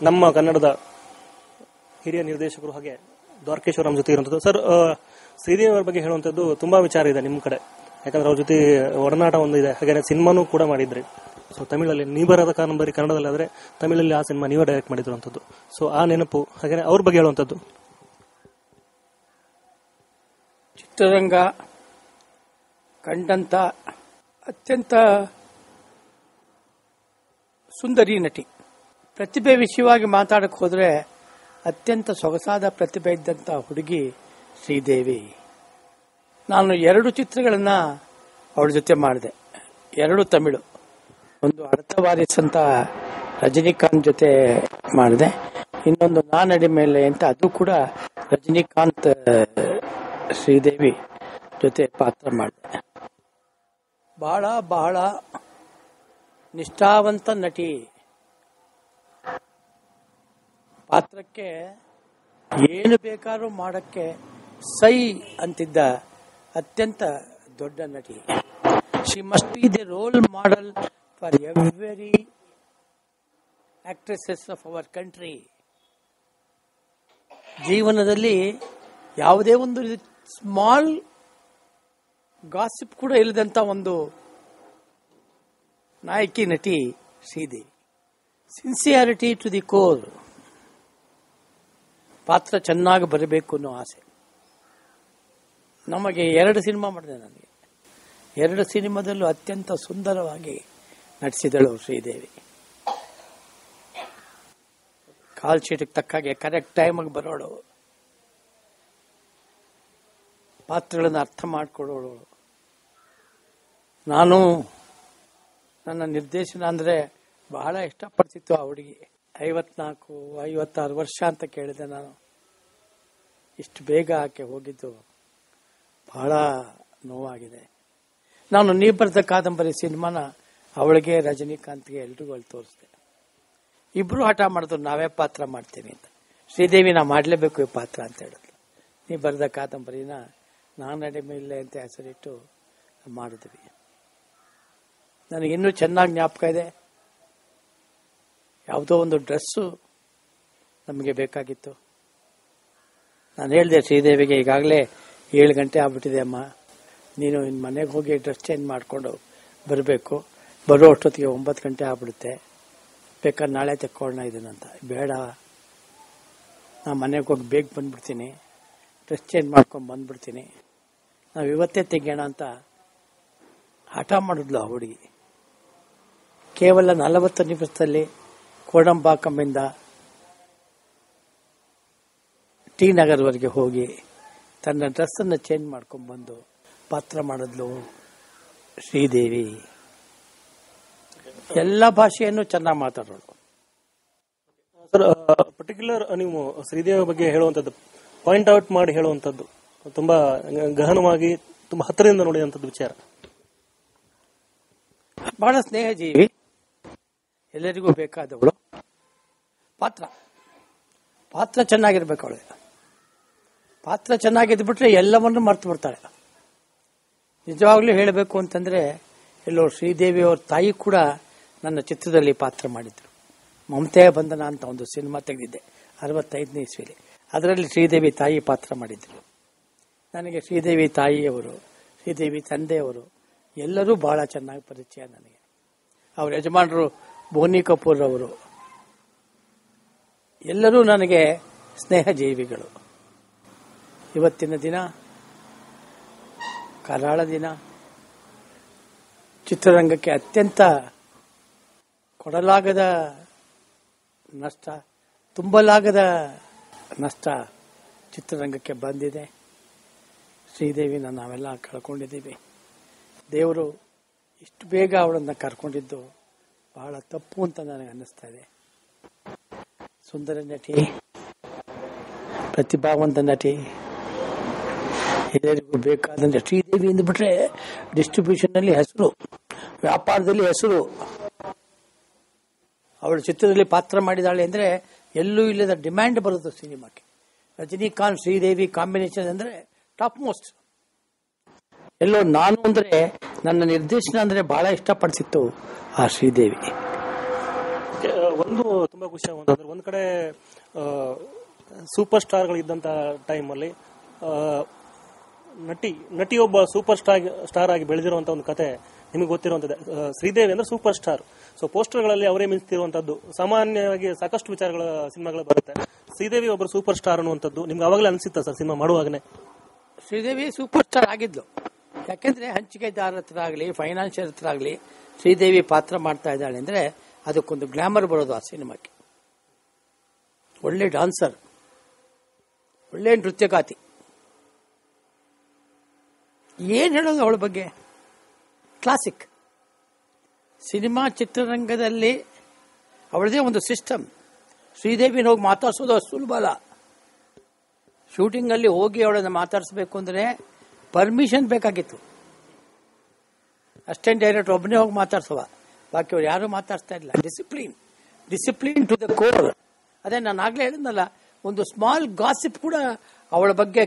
ನಮ್ಮ ಕನ್ನಡದ ಹಿರಿಯ ನಿರ್ದೇಶಕರು ಹಾಗೆ ದ್ವಾರಕೇಶ್ವರ ಜೊತೆ ಇರುವಂಥದ್ದು ಸರ್ ಶ್ರೀದೇವಿ ಅವರ ಬಗ್ಗೆ ಹೇಳುವಂಥದ್ದು ತುಂಬಾ ವಿಚಾರ ಇದೆ ನಿಮ್ಮ ಕಡೆ. ಯಾಕಂದ್ರೆ ಅವ್ರ ಜೊತೆ ಒಡನಾಟ ಒಂದು ಇದೆ. ಹಾಗೆ ಸಿನಿಮಾನೂ ಕೂಡ ಮಾಡಿದ್ರಿ. ಸೊ ತಮಿಳಲ್ಲಿ ನೀ ಬರದ ಕಾದಂಬರಿ ಕನ್ನಡದಲ್ಲಿ ಆದ್ರೆ ತಮಿಳಲ್ಲಿ ಆ ಸಿನಿಮಾ ನೀವೇ ಡೈರೆಕ್ಟ್ ಮಾಡಿರುವಂಥದ್ದು ಸೊ ಆ ನೆನಪು ಹಾಗೆ ಅವ್ರ ಬಗ್ಗೆ ಹೇಳುವಂಥದ್ದು ಚಿತ್ರರಂಗ ಕಂಡಂತ ಅತ್ಯಂತ ಸುಂದರಿ ನಟಿ. ಪ್ರತಿಭೆ ವಿಷಯವಾಗಿ ಮಾತಾಡಕ್ಕೆ ಹೋದ್ರೆ ಅತ್ಯಂತ ಸೊಗಸಾದ ಪ್ರತಿಭೆ ಇದ್ದಂಥ ಹುಡುಗಿ ಶ್ರೀದೇವಿ. ನಾನು ಎರಡು ಚಿತ್ರಗಳನ್ನ ಅವಳ ಜೊತೆ ಮಾಡಿದೆ. ಎರಡು ತಮಿಳು. ಒಂದು ಅರ್ಧ ವಾರಿಸ್ ಅಂತ ರಜನಿಕಾಂತ್ ಜೊತೆ ಮಾಡಿದೆ. ಇನ್ನೊಂದು ನಾನಡಿ ಮೇಲೆ ಅಂತ ಅದು ಕೂಡ ರಜನಿಕಾಂತ್, ಶ್ರೀದೇವಿ ಜೊತೆ ಪಾತ್ರ ಮಾಡಿದೆ. ಬಹಳ ಬಹಳ ನಿಷ್ಠಾವಂತ ನಟಿ ಪಾತ್ರಕ್ಕೆ ಏನು ಬೇಕಾದ್ರೂ ಮಾಡಕ್ಕೆ ಸೈ ಅಂತಿದ್ದ ಅತ್ಯಂತ ದೊಡ್ಡ ನಟಿ. She must be the role model for every actresses of our country ಜೀವನದಲ್ಲಿ ಯಾವುದೇ ಒಂದು ಸ್ಮಾಲ್ ಗಾಸಿಪ್ ಕೂಡ ಇಲ್ಲದಂತ ಒಂದು ನಾಯಕಿ ನಟಿ Sridevi. Sincerity to the core ಪಾತ್ರ ಚೆನ್ನಾಗಿ ಬರಬೇಕು ಅನ್ನೋ ಆಸೆ. ನಮಗೆ ಎರಡು ಸಿನಿಮಾ ಮಾಡಿದೆ ನನಗೆ. ಎರಡು ಸಿನಿಮಾದಲ್ಲೂ ಅತ್ಯಂತ ಸುಂದರವಾಗಿ ನಟಿಸಿದಳು ಶ್ರೀದೇವಿ. ಕಾಲ್ ಶೀಟಿಗೆ ತಕ್ಕಾಗೆ ಕರೆಕ್ಟ್ ಟೈಮಿಗೆ ಬರೋಳು. ಪಾತ್ರಗಳನ್ನು ಅರ್ಥ ಮಾಡಿಕೊಡೋಳು ನಾನು ನನ್ನ ನಿರ್ದೇಶನ ಅಂದ್ರೆ ಬಹಳ ಇಷ್ಟಪಡ್ತಿತ್ತು ಆ ಹುಡುಗಿ. ಐವತ್ನಾಲ್ಕು, ಐವತ್ತಾರು ವರ್ಷ ಅಂತ ಕೇಳಿದೆ ನಾನು. ಇಷ್ಟು ಬೇಗ ಆಕೆ ಹೋಗಿದ್ದು ಬಹಳ ನೋವಾಗಿದೆ. ನಾನು ನೀ ಬರೆದ ಕಾದಂಬರಿ ಸಿನಿಮಾನ ಅವಳಿಗೆ, ರಜನಿಕಾಂತ್ಗೆ ಎಲ್ರಿಗೂ ಅಲ್ಲಿ ತೋರಿಸಿದೆ. ಇಬ್ರು ಹಠ ಮಾಡಿದ್ರು, ನಾವೇ ಪಾತ್ರ ಮಾಡ್ತೀನಿ ಅಂತ. ಶ್ರೀದೇವಿ, ನಾ ಮಾಡಲೇಬೇಕು ಈ ಪಾತ್ರ ಅಂತ ಹೇಳಿದ್ರು ನೀ ಬರೆದ ಕಾದಂಬರಿನ ನಾನಡೆ ಮೇಲೆ ಅಂತ ಹೆಸರಿಟ್ಟು ಮಾಡಿದ್ವಿ. ನನಗಿನ್ನೂ ಚೆನ್ನಾಗಿ ಜ್ಞಾಪಕ ಇದೆ. ಯಾವುದೋ ಒಂದು ಡ್ರೆಸ್ಸು ನಮಗೆ ಬೇಕಾಗಿತ್ತು. ನಾನು ಹೇಳಿದೆ, ಶ್ರೀದೇವಿಗೆ ಈಗಾಗಲೇ ಏಳು ಗಂಟೆ ಆಗ್ಬಿಟ್ಟಿದೆ ಅಮ್ಮ. ನೀನು ಇನ್ನು ಮನೆಗೆ ಹೋಗಿ ಡ್ರೆಸ್ ಚೇಂಜ್ ಮಾಡಿಕೊಂಡು ಬರಬೇಕು. ಬರೋ ಅಷ್ಟೊತ್ತಿಗೆ ಒಂಬತ್ತು ಗಂಟೆ ಆಗ್ಬಿಡುತ್ತೆ. ಬೇಕಾದ್ರೆ ನಾಳೆ ತೆಕ್ಕೊಳ್ಳೋಣ ಇದನ್ನಂತ ಬೇಡ. ನಾನು ಮನೆಗೆ ಹೋಗಿ ಬೇಗ ಬಂದ್ಬಿಡ್ತೀನಿ. ಡ್ರೆಸ್ ಚೇಂಜ್ ಮಾಡ್ಕೊಂಡು ಬಂದ್ಬಿಡ್ತೀನಿ. ನಾವು ಇವತ್ತೇ ತೆಗೋಣ ಅಂತ ಹಠ ಮಾಡಿದ್ಲು ಆ ಹುಡುಗಿ. ಕೇವಲ ನಲವತ್ತು ನಿಮಿಷದಲ್ಲಿ ಕೋಡಂಬಾಕಂಬಿಂದ ಟಿ ನಗರ್ವರೆಗೆ ಹೋಗಿ ತನ್ನ ಡ್ರೆಸ್ ಅನ್ನು ಚೇಂಜ್ ಮಾಡ್ಕೊಂಡು ಬಂದು ಪಾತ್ರ ಮಾಡಿದ್ಲು ಶ್ರೀದೇವಿ. ಎಲ್ಲ ಭಾಷೆಯನ್ನು ಚೆನ್ನಾಗಿ ಮಾತಾಡೋಳು. ಸರ್ ಪರ್ಟಿಕ್ಯುಲರ್ ನೀವು ಶ್ರೀದೇವಿ ಬಗ್ಗೆ ಹೇಳುವಂತದ್ದು ಪಾಯಿಂಟ್ ಔಟ್ ಮಾಡಿ ಹೇಳುವಂತದ್ದು ತುಂಬಾ ಗಹನವಾಗಿ ತುಂಬಾ ಹತ್ತಿರದಿಂದ ನೋಡಿದಂತದ್ದು ವಿಚಾರ. ಬಹಳ ಸ್ನೇಹಜೀವಿ. ಎಲ್ಲರಿಗೂ ಬೇಕಾದವಳು. ಪಾತ್ರ. ಪಾತ್ರ ಚೆನ್ನಾಗಿರ್ಬೇಕು ಅವಳಿಗೆ ಪಾತ್ರ ಚೆನ್ನಾಗಿದ್ಬಿಟ್ರೆ ಎಲ್ಲವನ್ನು ಮರ್ತು ಬಿಡ್ತಾಳೆ. ನಿಜವಾಗ್ಲೂ ಹೇಳಬೇಕು ಅಂತಂದ್ರೆ, ಎಲ್ಲೋ ಶ್ರೀದೇವಿ ಅವ್ರ ತಾಯಿ ಕೂಡ ನನ್ನ ಚಿತ್ರದಲ್ಲಿ ಪಾತ್ರ ಮಾಡಿದ್ರು. ಮಮತೆಯ ಬಂಧನ ಅಂತ ಒಂದು ಸಿನಿಮಾ ತೆಗೆದಿದ್ದೆ, ಅರವತ್ತೈದನೇ ಇಸ್ವಿಲಿ. ಅದರಲ್ಲಿ ಶ್ರೀದೇವಿ ತಾಯಿ ಪಾತ್ರ ಮಾಡಿದ್ರು. ನನಗೆ ಶ್ರೀದೇವಿ ತಾಯಿಯವರು, ಶ್ರೀದೇವಿ ತಂದೆಯವರು ಎಲ್ಲರೂ ಬಹಳ ಚೆನ್ನಾಗಿ ಪರಿಚಯ ನನಗೆ. ಅವ್ರ ಯಜಮಾನರು ಬೋನಿ ಕಪೂರ್ ಅವರು ಎಲ್ಲರೂ ನನಗೆ ಸ್ನೇಹ ಜೀವಿಗಳು ಇವತ್ತಿನ ದಿನ, ಕರಾಳ ದಿನ, ಚಿತ್ರರಂಗಕ್ಕೆ ಅತ್ಯಂತ ಕೊಡಲಾಗದ ನಷ್ಟ, ತುಂಬಲಾಗದ ನಷ್ಟ ಚಿತ್ರರಂಗಕ್ಕೆ ಬಂದಿದೆ. ಶ್ರೀದೇವಿನ ನಾವೆಲ್ಲ ಕಳ್ಕೊಂಡಿದ್ದೀವಿ. ದೇವರು ಇಷ್ಟು ಬೇಗ ಅವಳನ್ನ ಕರ್ಕೊಂಡಿದ್ದು ಬಹಳ ತಪ್ಪು ಅಂತ ನನಗೆ ಅನ್ನಿಸ್ತಾ ಇದೆ. ಸುಂದರ ನಟಿ, ಪ್ರತಿಭಾವಂತ ನಟಿ, ಎಲ್ಲರಿಗೂ ಬೇಕಾದಂತೆ ಶ್ರೀದೇವಿ ಬಿಟ್ರೆ ಡಿಸ್ಟ್ರಿಬ್ಯೂಷನ್ ಅಲ್ಲಿ ಹೆಸರು, ವ್ಯಾಪಾರದಲ್ಲಿ ಹೆಸರು. ಅವಳು ಚಿತ್ರದಲ್ಲಿ ಪಾತ್ರ ಮಾಡಿದಾಳೆ ಅಂದ್ರೆ ಎಲ್ಲೂ ಇಲ್ಲದ ಡಿಮ್ಯಾಂಡ್ ಬರುತ್ತೆ ಸಿನಿಮಾಕ್ಕೆ. ರಜನಿಕಾಂತ್, ಶ್ರೀದೇವಿ ಕಾಂಬಿನೇಷನ್ ಅಂದ್ರೆ ಟಾಪ್ ಮೋಸ್ಟ್ ಎಲ್ಲೋ ನಾನು ಅಂದ್ರೆ ನನ್ನ ನಿರ್ದೇಶನ ಅಂದ್ರೆ ಬಹಳ ಇಷ್ಟಪಡಿಸಿತ್ತು ಆ ಶ್ರೀದೇವಿ. ಒಂದು ತುಂಬಾ ಖುಷಿ ಆಗುವಂತಂದ್ರೆ ಒಂದ್ ಕಡೆ ಸೂಪರ್ ಸ್ಟಾರ್ ಇದ್ದಂತ ಟೈಮ್ ನಟಿ ನಟಿ ಒಬ್ಬ ಸೂಪರ್ ಸ್ಟಾರ್ ಸ್ಟಾರ್ ಆಗಿ ಬೆಳೆದಿರುವಂತ ಒಂದು ಕತೆ ನಿಮಗೆ ಗೊತ್ತಿರುವಂತದ್ದು. ಶ್ರೀದೇವಿ ಅಂದ್ರೆ ಸೂಪರ್ ಸ್ಟಾರ್. ಸೊ ಪೋಸ್ಟರ್ಗಳಲ್ಲಿ ಅವರೇ ಮಿಂಚುತ್ತಿರುವಂತದ್ದು ಸಾಮಾನ್ಯವಾಗಿ ಸಾಕಷ್ಟು ವಿಚಾರಗಳ ಸಿನಿಮಾಗಳು ಬರುತ್ತೆ. ಶ್ರೀದೇವಿ ಒಬ್ಬರು ಸೂಪರ್ ಸ್ಟಾರ್ ಅನ್ನುವಂಥದ್ದು ನಿಮ್ಗೆ ಅವಾಗಲೇ ಅನ್ಸಿತ್ತ ಸರ್ ಸಿನಿಮಾ ಮಾಡುವಾಗನೇ ಶ್ರೀದೇವಿ ಸೂಪರ್ ಸ್ಟಾರ್ ಆಗಿದ್ಲು. ಯಾಕೆಂದ್ರೆ ಹಂಚಿಕೆದಾರ ಹತ್ರ ಆಗಲಿ ಫೈನಾನ್ಷಿಯಲ್ ಹತ್ರ ಆಗಲಿ, ಶ್ರೀದೇವಿ ಪಾತ್ರ ಮಾಡ್ತಾ ಇದ್ದಾಳೆ ಅಂದ್ರೆ ಅದಕ್ಕೊಂದು ಗ್ಲಾಮರ್ ಬರೋದು ಆ ಸಿನಿಮಾಕ್ಕೆ. ಒಳ್ಳೆ ಡಾನ್ಸರ್ ಒಳ್ಳೆ ನೃತ್ಯಗಾತಿ. ಏನ್ ಹೇಳೋದು ಅವಳ ಬಗ್ಗೆ? ಕ್ಲಾಸಿಕ್ ಸಿನಿಮಾ ಚಿತ್ರರಂಗದಲ್ಲಿ ಅವಳದೇ ಒಂದು ಸಿಸ್ಟಮ್ ಶ್ರೀದೇವಿ ಹೋಗಿ ಮಾತಾಡಿಸೋದು ಸುಲಭ ಅಲ್ಲ. ಶೂಟಿಂಗ್ ಅಲ್ಲಿ ಹೋಗಿ ಅವಳನ್ನ ಮಾತಾಡಿಸ್ಬೇಕು ಅಂದ್ರೆ ಪರ್ಮಿಷನ್ ಬೇಕಾಗಿತ್ತು. ಅಷ್ಟೇನು ಡೈರೆಕ್ಟರ್ ಒಬ್ಬನೇ ಹೋಗಿ ಮಾತಾಡ್ಸುವ. ಬಾಕಿ ಅವ್ರು ಯಾರು ಮಾತಾಡ್ತಾ ಇಲ್ಲ. Discipline discipline to the core ಅದೇ ನಾನು ಆಗ್ಲೇ ಹೇಳಿದ್ನಲ್ಲ, ಒಂದು ಸ್ಮಾಲ್ ಗಾಸಿಪ್ ಕೂಡ ಅವಳ ಬಗ್ಗೆ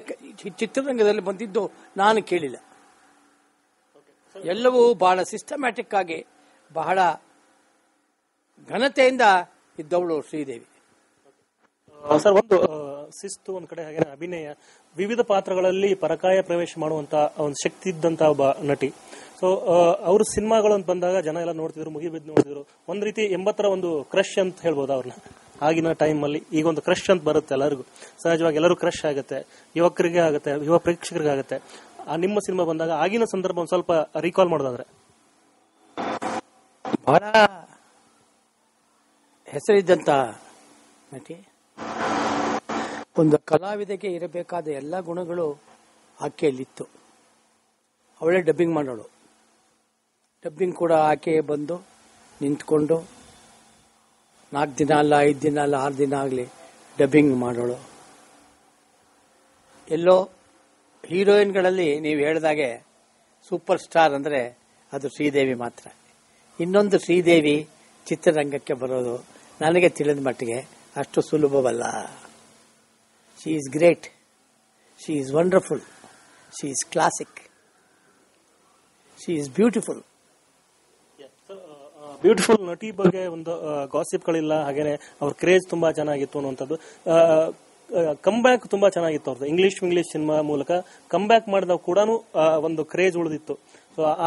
ಚಿತ್ರರಂಗದಲ್ಲಿ ಬಂದಿದ್ದು ನಾನು ಕೇಳಿಲ್ಲ. ಎಲ್ಲವೂ ಬಹಳ ಸಿಸ್ಟಮ್ಯಾಟಿಕ್ ಆಗಿ ಬಹಳ ಘನತೆಯಿಂದ ಇದ್ದವಳು ಶ್ರೀದೇವಿ. ಸರ್, ಒಂದು ಶಿಸ್ತು, ಒಂದ್ ಕಡೆ ಹಾಗೆ ಅಭಿನಯ, ವಿವಿಧ ಪಾತ್ರಗಳಲ್ಲಿ ಪರಕಾಯ ಪ್ರವೇಶ ಮಾಡುವಂತ ಒಂದು ಶಕ್ತಿ ಇದ್ದಂತ ಒಬ್ಬ ನಟಿ. ಸೊ ಅವ್ರ ಸಿನಿಮಾಗಳು ಬಂದಾಗ ಜನ ಎಲ್ಲ ನೋಡ್ತಿದ್ರು ಮುಗಿಬಿದ್ದು ನೋಡ್ತಿದ್ರು. ಒಂದ್ ರೀತಿ ಎಂಬತ್ತರ ಒಂದು ಕ್ರಶ್ ಅಂತ ಹೇಳ್ಬೋದು ಅವ್ರನ್ನ. ಆಗಿನ ಟೈಮ್ ಅಲ್ಲಿ ಈಗ ಒಂದು ಕ್ರಶ್ ಅಂತ ಬರುತ್ತೆ ಎಲ್ಲರಿಗೂ. ಸಹಜವಾಗಿ ಎಲ್ಲರೂ ಕ್ರಶ್ ಆಗುತ್ತೆ, ಯುವಕರಿಗೆ ಆಗುತ್ತೆ, ಯುವ ಪ್ರೇಕ್ಷಕರಿಗೆ ಆಗುತ್ತೆ. ಆ ನಿಮ್ಮ ಸಿನಿಮಾ ಬಂದಾಗ ಆಗಿನ ಸಂದರ್ಭ ಒಂದ್ ಸ್ವಲ್ಪ ರೀಕಾಲ್ ಮಾಡೋದಾದ್ರೆ. ಬಹಳ ಹೆಸರಿದ್ದಂತ ನಟಿ. ಒಂದು ಕಲಾವಿದಕ್ಕೆ ಇರಬೇಕಾದ ಎಲ್ಲ ಗುಣಗಳು ಆಕೆಯಲ್ಲಿತ್ತು. ಅವಳೇ ಡಬ್ಬಿಂಗ್ ಮಾಡೋಳು. ಡಬ್ಬಿಂಗ್ ಕೂಡ ಆಕೆ ಬಂದು ನಿಂತ್ಕೊಂಡು ನಾಲ್ಕು ದಿನ ಅಲ್ಲ, ಐದು ದಿನ ಅಲ್ಲ, ಆರು ದಿನ ಆಗಲಿ ಡಬ್ಬಿಂಗ್ ಮಾಡೋಳು. ಎಲ್ಲೋ ಹೀರೋಯಿನ್ಗಳಲ್ಲಿ ನೀವು ಹೇಳಿದಾಗೆ ಸೂಪರ್ ಸ್ಟಾರ್ ಅಂದರೆ ಅದು ಶ್ರೀದೇವಿ ಮಾತ್ರ. ಇನ್ನೊಂದು ಶ್ರೀದೇವಿ ಚಿತ್ರರಂಗಕ್ಕೆ ಬರೋದು ನನಗೆ ತಿಳಿದ ಮಟ್ಟಿಗೆ ಅಷ್ಟು ಸುಲಭವಲ್ಲ. She is great. She is wonderful. She is classic. She is beautiful. Beautiful ನಟಿ ಬಗ್ಗೆ ಒಂದು ಗಾಸಿಪ್ಗಳಿಲ್ಲ ಹಾಗೇನೆ ಅವ್ರ ಕ್ರೇಜ್ ತುಂಬಾ ಚೆನ್ನಾಗಿತ್ತು ಅನ್ನುವಂಥದ್ದು ಬ್ಯಾಕ್ ತುಂಬಾ ಚೆನ್ನಾಗಿತ್ತು ಅವ್ರದ್ದು ಇಂಗ್ಲಿಷ್ ಇಂಗ್ಲಿಷ್ ಸಿನಿಮಾ ಮೂಲಕ ಕಂಬ್ಯಾಕ್ ಮಾಡಿದಾಗ ಕೂಡ ಒಂದು ಕ್ರೇಜ್ ಉಳಿದಿತ್ತು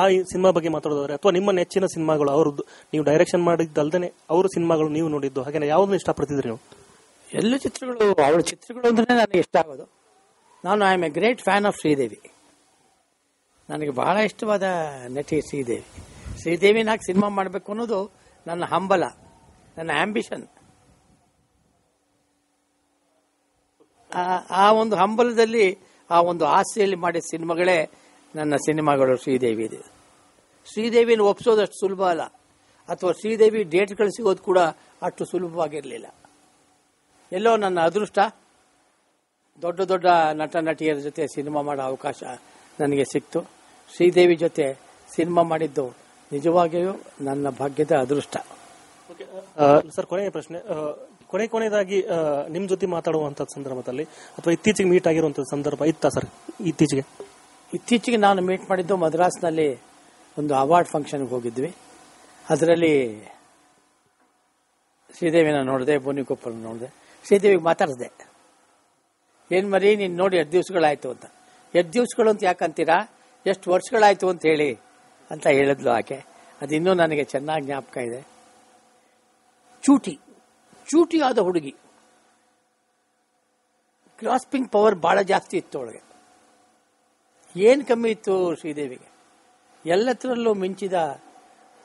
ಆ ಸಿನಿಮಾ ಬಗ್ಗೆ ಮಾತಾಡೋದಾದ್ರೆ, ಅಥವಾ ನಿಮ್ಮ ನೆಚ್ಚಿನ ಸಿನಿಮಾಗಳು ಅವ್ರದ್ದು, ನೀವು ಡೈರೆಕ್ಷನ್ ಮಾಡಿದ್ದಲ್ದೇನೆ ಅವ್ರ ಸಿನಿಮಾಗಳು ನೀವು ನೋಡಿದ್ದು ಹಾಗೆ ಯಾವ್ದನ್ನ ಇಷ್ಟಪಡ್ತಿದ್ರಿ ನೀವು ಎಲ್ಲ ಚಿತ್ರಗಳು, ಅವಳ ಚಿತ್ರಗಳು ಅಂದ್ರೆ ನನಗೆ ಇಷ್ಟ ಆಗೋದು. ನಾನು I am a great fan of Sridevi. ನನಗೆ ಬಹಳ ಇಷ್ಟವಾದ ನಟಿ ಶ್ರೀದೇವಿ. ಶ್ರೀದೇವಿನಾಗ ಸಿನಿಮಾ ಮಾಡಬೇಕು ಅನ್ನೋದು ನನ್ನ ಹಂಬಲ, ನನ್ನ ಆಂಬಿಷನ್ ಆ ಒಂದು ಹಂಬಲದಲ್ಲಿ, ಆ ಒಂದು ಆಸೆಯಲ್ಲಿ ಮಾಡಿದ ಸಿನಿಮಾಗಳೇ ನನ್ನ ಸಿನಿಮಾಗಳು ಶ್ರೀದೇವಿ ಇದೆ ಶ್ರೀದೇವಿನ ಒಪ್ಸೋದು ಅಷ್ಟು ಸುಲಭ ಅಲ್ಲ. ಅಥವಾ ಶ್ರೀದೇವಿ ಡೇಟ್ಗಳು ಸಿಗೋದು ಕೂಡ ಅಷ್ಟು ಸುಲಭವಾಗಿರಲಿಲ್ಲ. ಎಲ್ಲೋ ನನ್ನ ಅದೃಷ್ಟ. ದೊಡ್ಡ ದೊಡ್ಡ ನಟ ನಟಿಯರ ಜೊತೆ ಸಿನಿಮಾ ಮಾಡೋ ಅವಕಾಶ ನನಗೆ ಸಿಕ್ತು. ಶ್ರೀದೇವಿ ಜೊತೆ ಸಿನಿಮಾ ಮಾಡಿದ್ದು ನಿಜವಾಗಿಯೂ ನನ್ನ ಭಾಗ್ಯದ ಅದೃಷ್ಟ. ಸರ್ ಕೊನೆಯ ಪ್ರಶ್ನೆ. ಕೊನೆ ಕೊನೆಯದಾಗಿ ಆ, ನಿಮ್ ಜೊತೆ ಮಾತಾಡುವಂತ ಸಂದರ್ಭದಲ್ಲಿ ಅಥವಾ ಇತ್ತೀಚೆಗೆ ಮೀಟ್ ಆಗಿರುವಂತ ಸಂದರ್ಭ ಇತ್ತಾ ಸರ್ ಇತ್ತೀಚೆಗೆ? ಇತ್ತೀಚೆಗೆ ನಾನು ಮೀಟ್ ಮಾಡಿದ್ದು ಮದ್ರಾಸ್ನಲ್ಲಿ ಒಂದು ಅವಾರ್ಡ್ ಫಂಕ್ಷನ್ಗೆ ಹೋಗಿದ್ವಿ. ಅದರಲ್ಲಿ ಶ್ರೀದೇವಿನ ನೋಡಿದೆ ಬೋನಿಕೊಪ್ಪನ ನೋಡಿದೆ. ಶ್ರೀದೇವಿಗೆ ಮಾತಾಡಿದೆ. ಏನ್ ಮರಿ, ನೀನ್ ನೋಡಿ ಎರಡು ದಿವಸಗಳಾಯ್ತು ಅಂತ. ಎರಡು ದಿವಸಗಳು ಅಂತ ಯಾಕಂತೀರಾ ಎಷ್ಟು ವರ್ಷಗಳಾಯ್ತು ಅಂತ ಹೇಳಿ ಅಂತ ಹೇಳಿದ್ಲು ಆಕೆ. ಅದು ಇನ್ನೂ ನನಗೆ ಚೆನ್ನಾಗಿ ಜ್ಞಾಪಕ ಇದೆ. ಚೂಟಿ. ಚೂಟಿಯಾದ ಹುಡುಗಿ. ಗ್ರಾಸ್ಪಿಂಗ್ ಪವರ್ ಬಹಳ ಜಾಸ್ತಿ ಇತ್ತು ಅವಳಿಗೆ. ಏನ್ ಕಮ್ಮಿ ಇತ್ತು ಶ್ರೀದೇವಿಗೆ? ಎಲ್ಲತ್ರಲ್ಲೂ ಮಿಂಚಿದ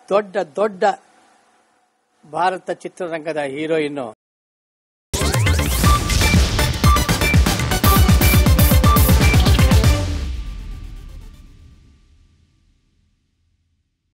ದೊಡ್ಡ ದೊಡ್ಡ ಭಾರತ ಚಿತ್ರರಂಗದ ಹೀರೋಯಿನ್ನು